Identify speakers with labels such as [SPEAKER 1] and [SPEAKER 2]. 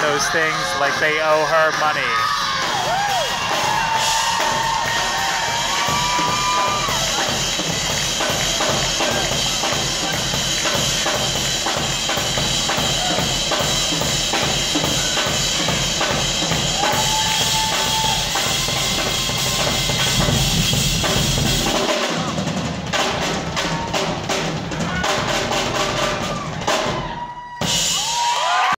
[SPEAKER 1] those things like they owe her money.